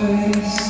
choice.